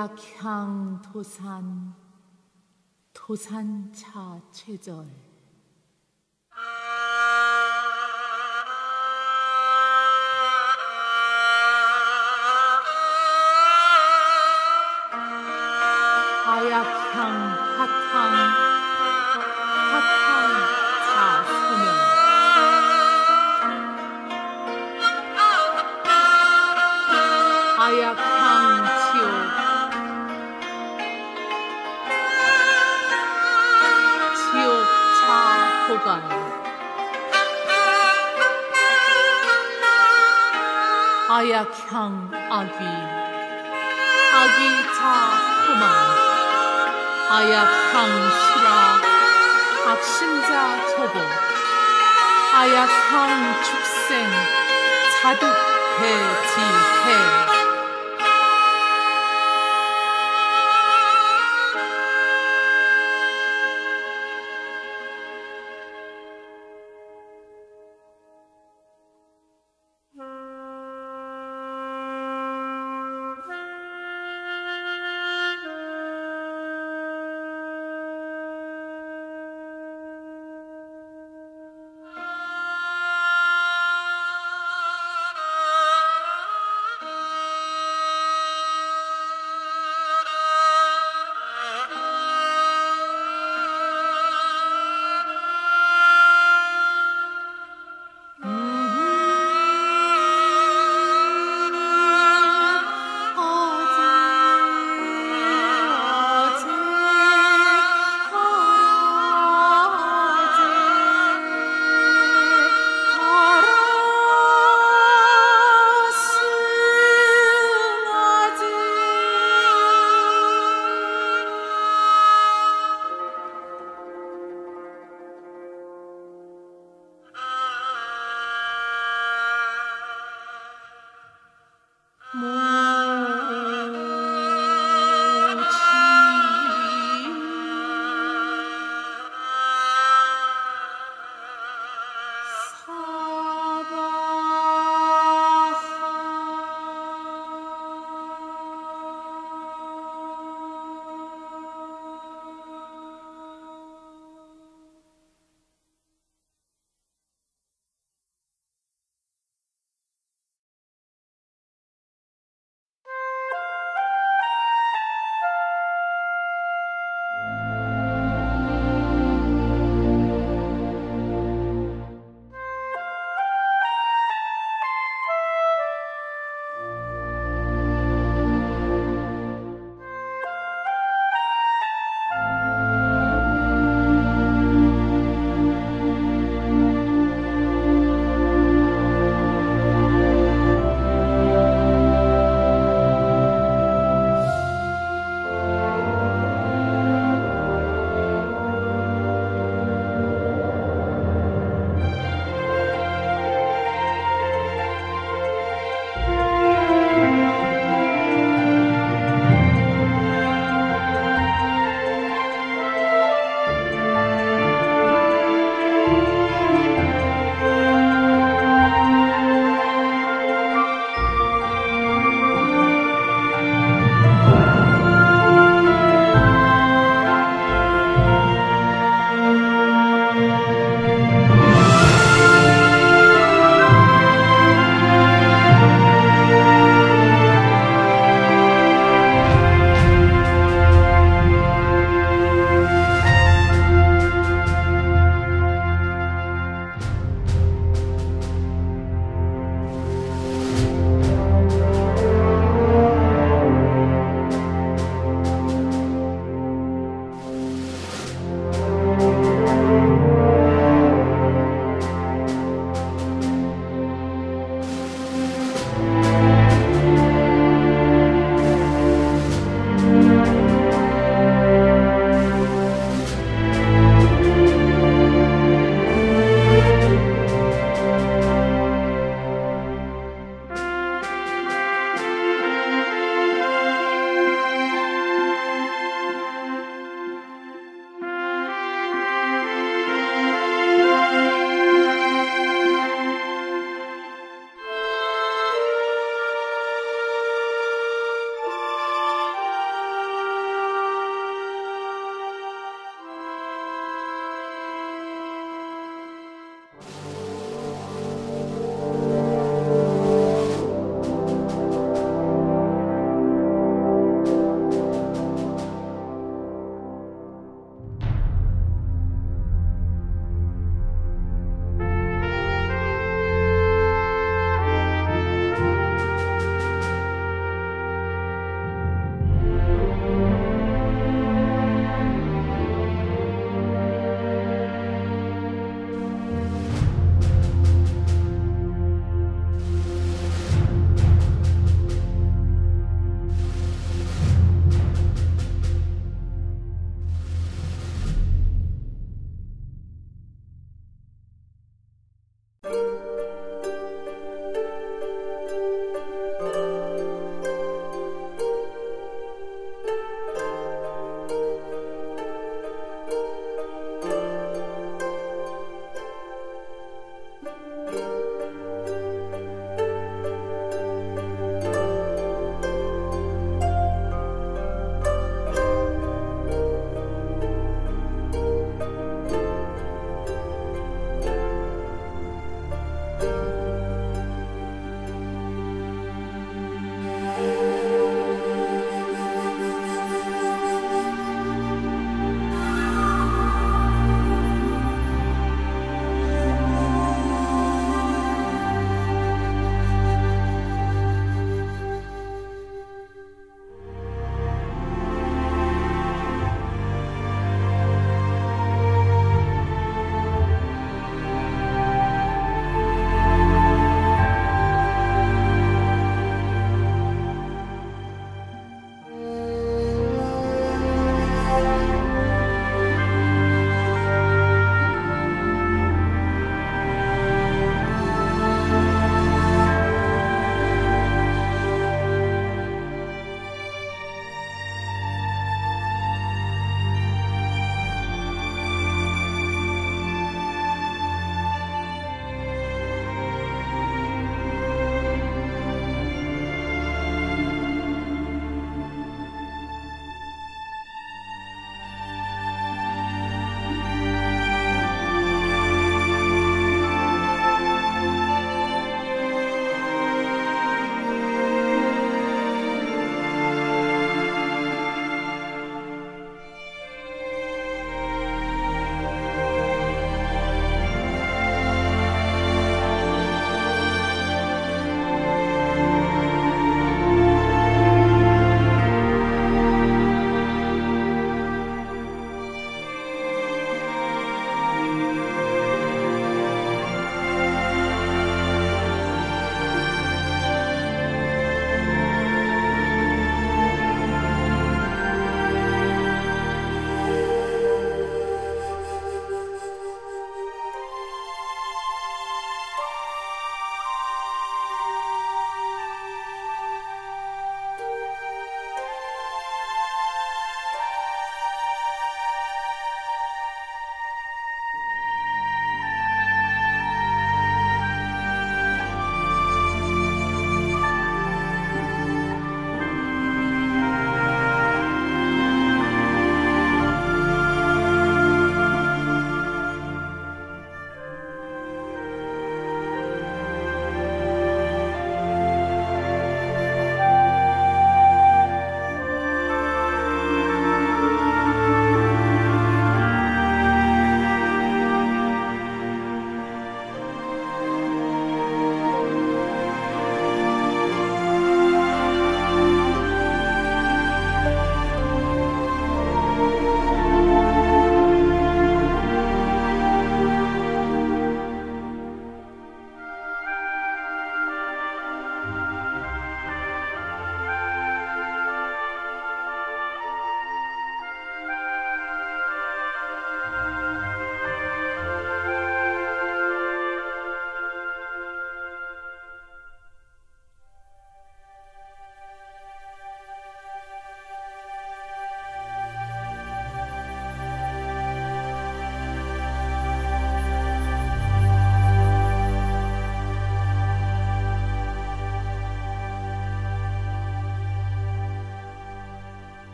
약향 도산 도산차 최절 약향 아귀 아귀 차 호만 하약향 실화 박신자 초보. 하약향 축생 자득 대지해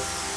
Bye.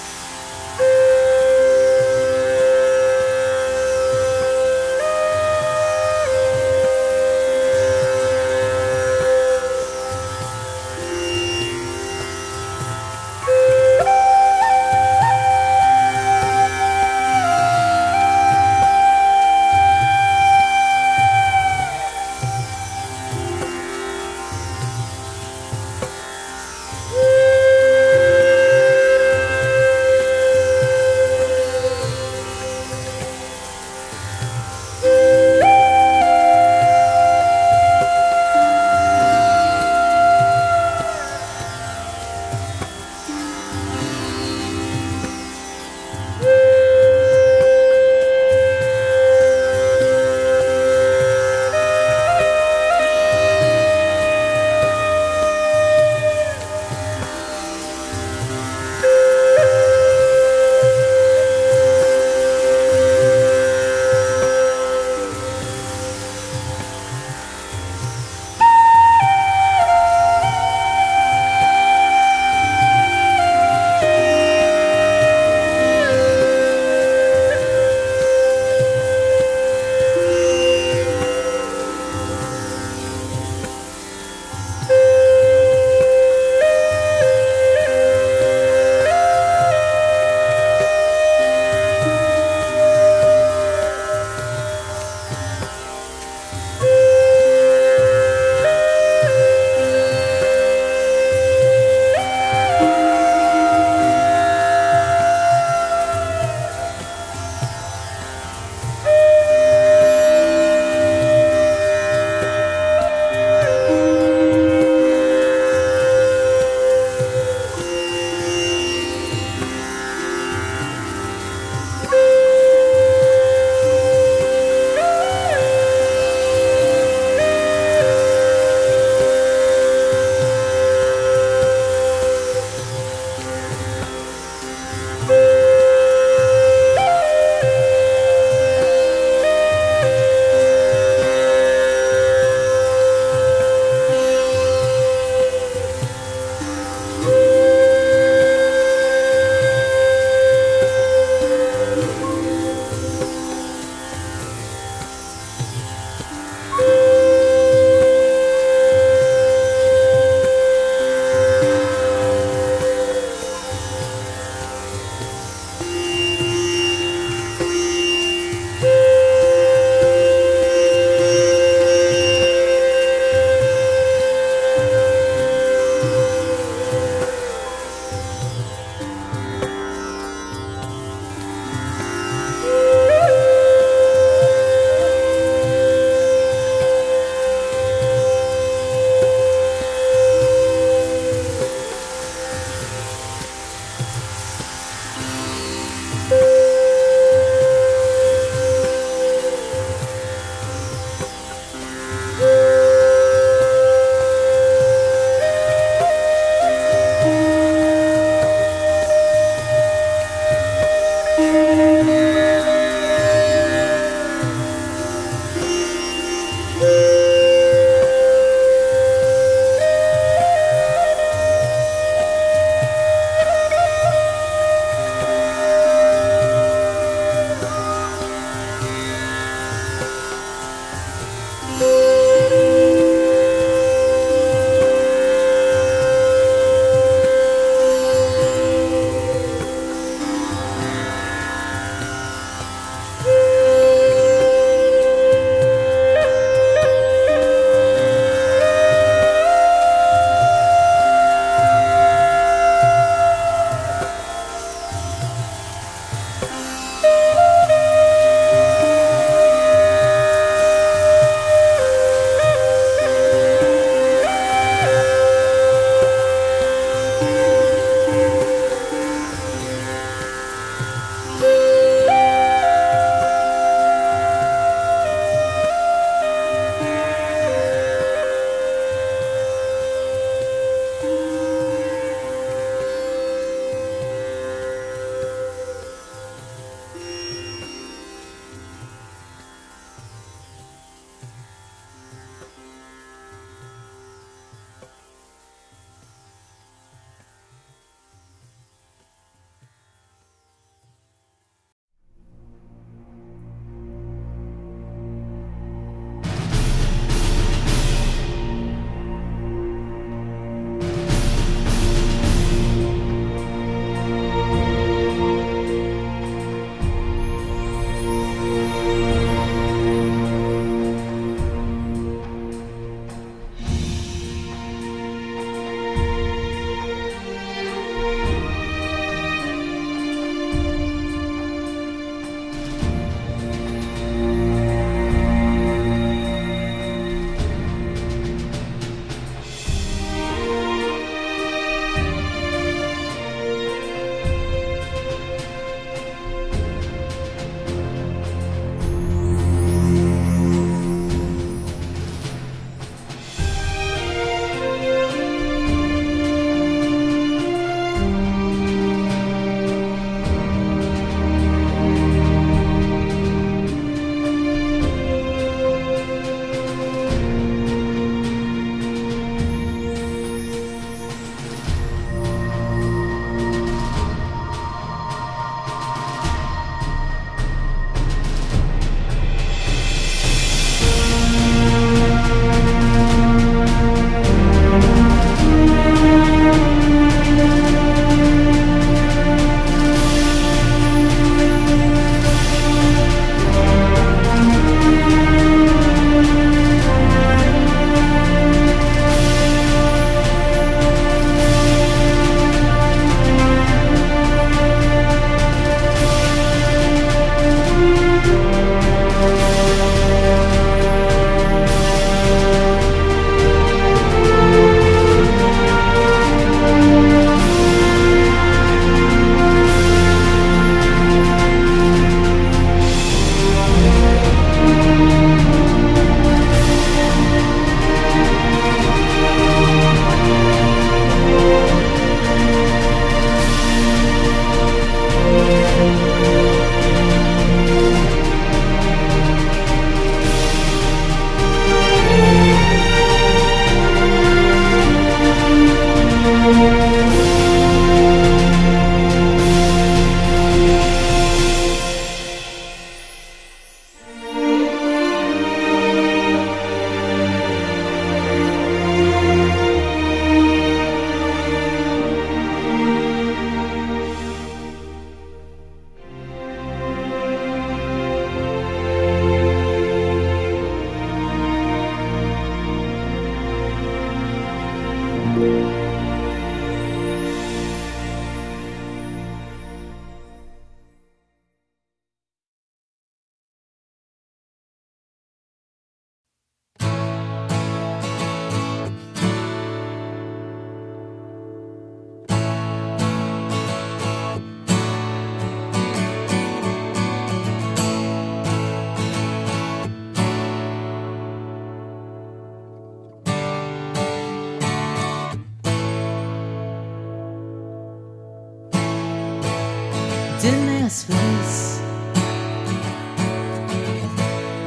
locked in their space.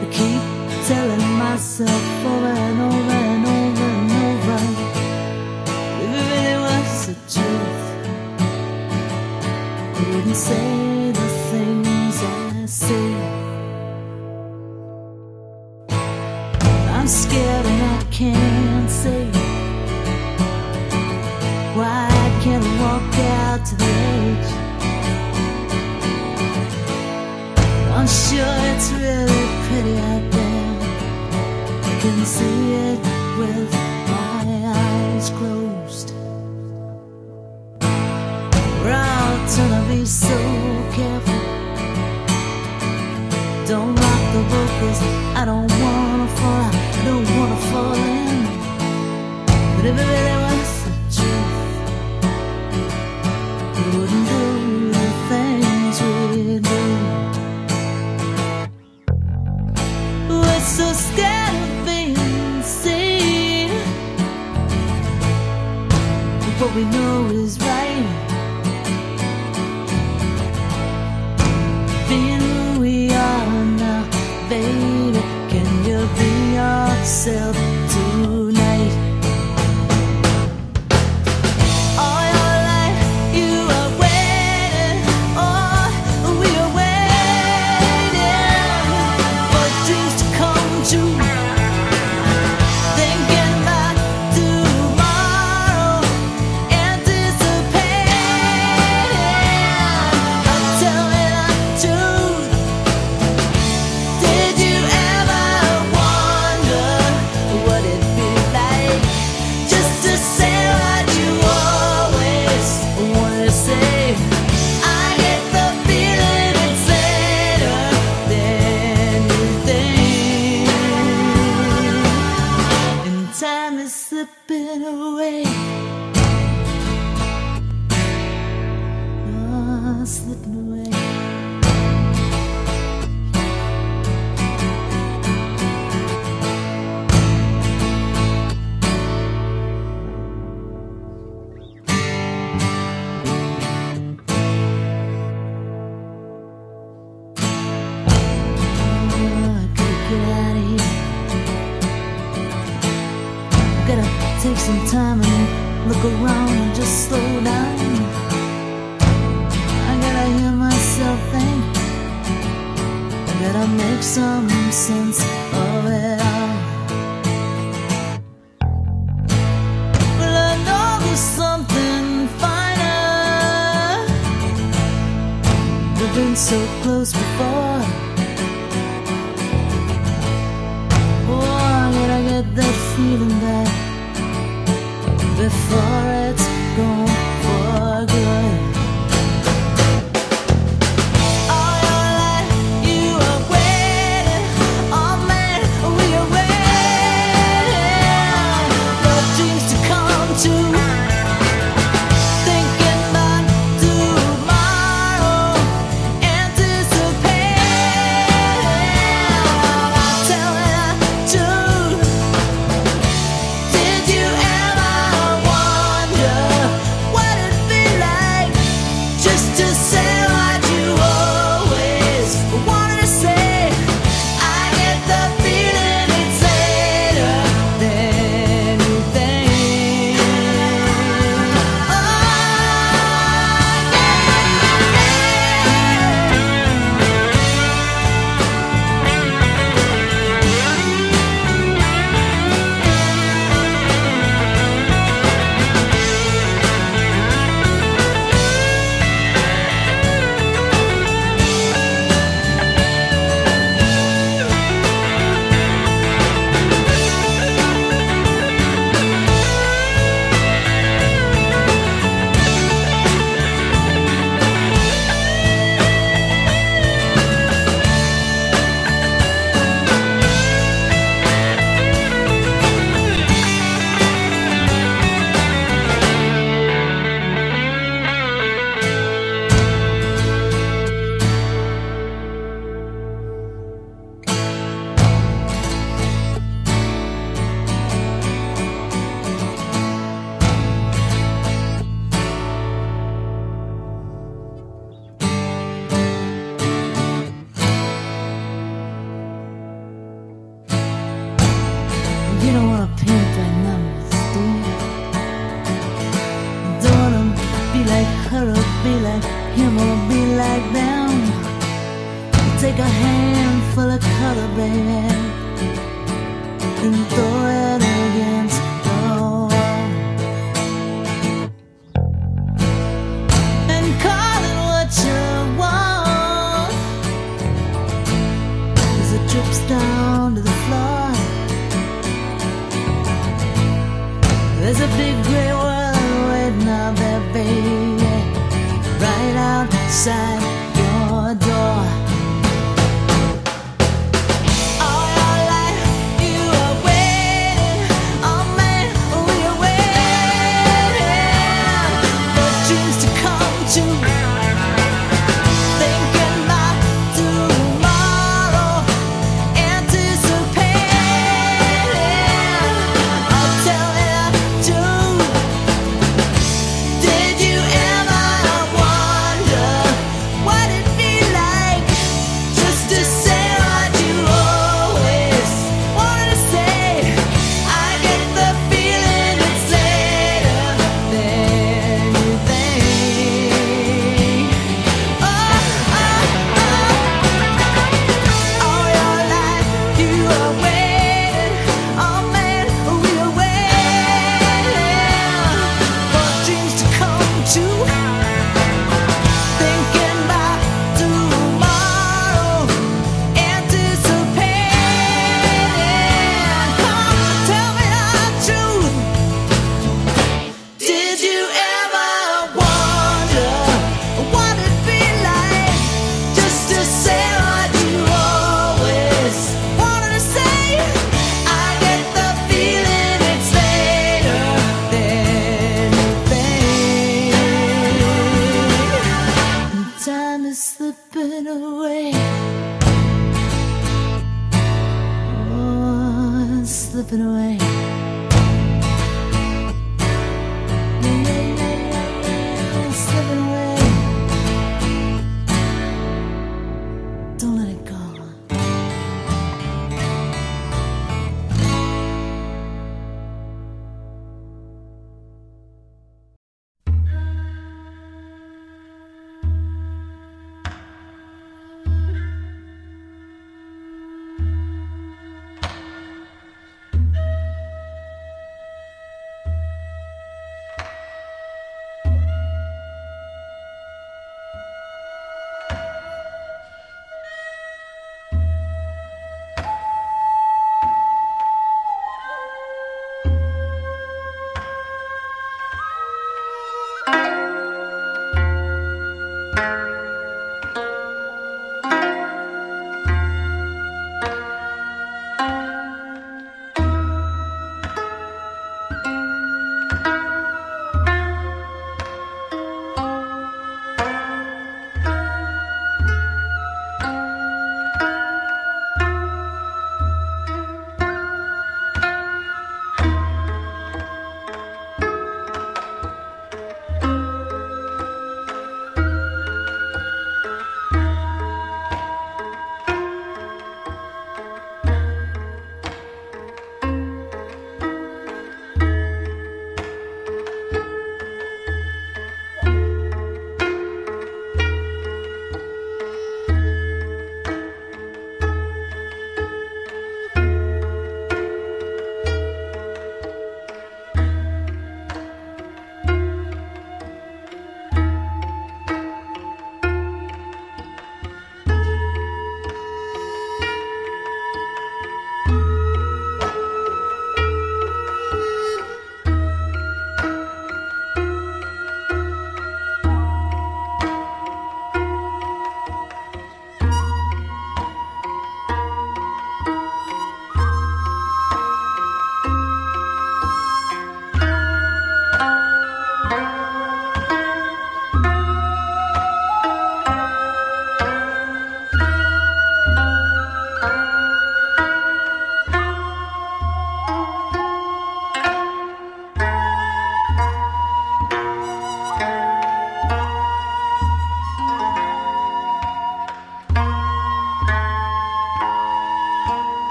I keep telling myself over and over. with my eyes closed. To be so careful. Don't rock the vocals.